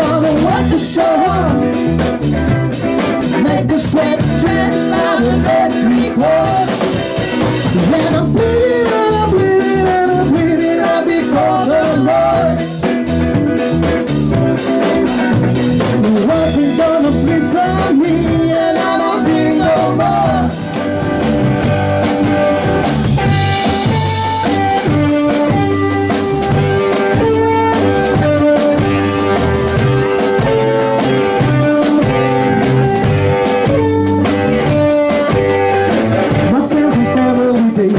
for the work is so hard. Make the sweat drip out of every pore. When I'm bleeding.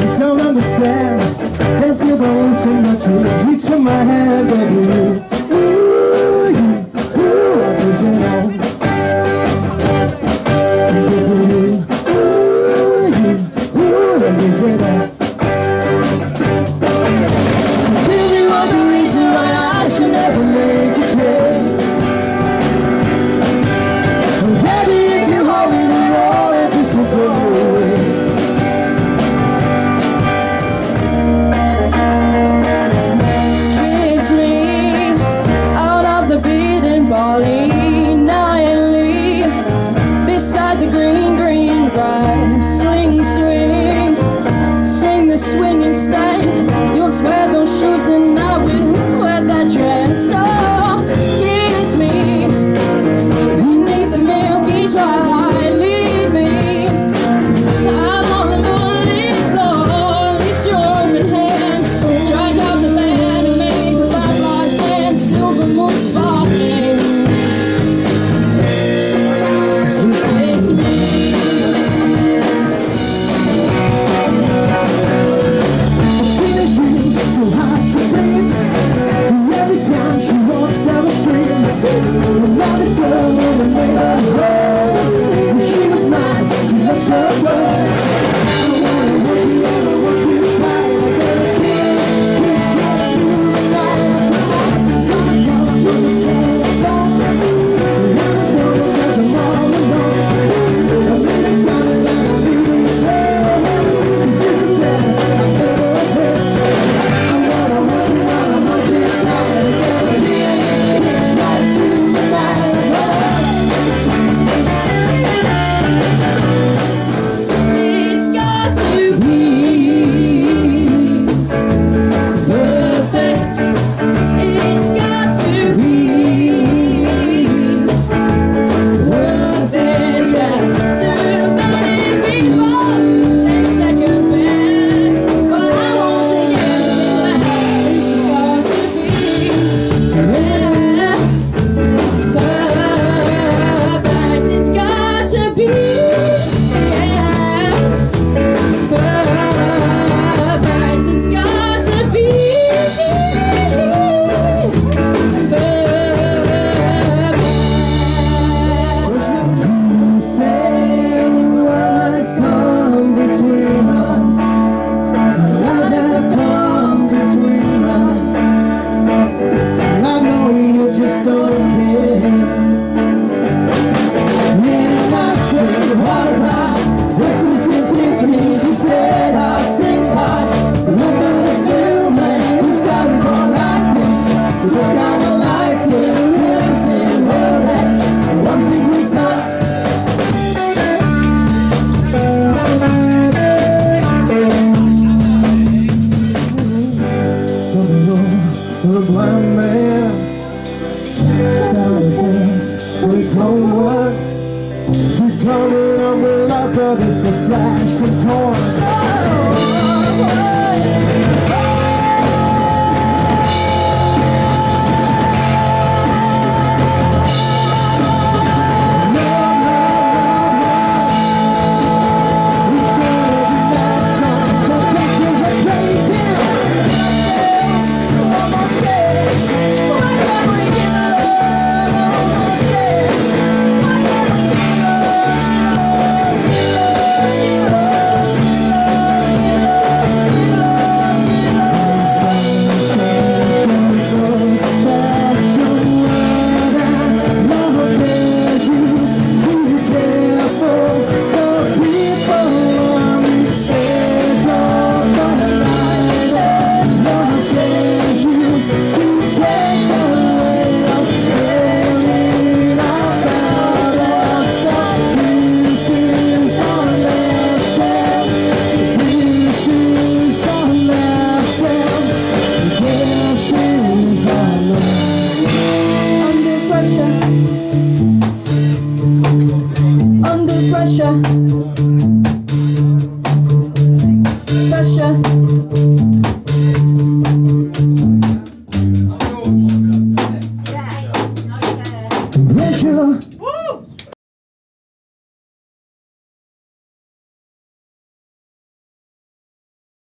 You don't understand. Can feel the so much You reach for my hand, baby. You, ooh, you, ooh, I'm losing on You for me, ooh, you, ooh, I'm losing all. be. my man Sometimes we don't work We coming up with love, our brothers are slashed and torn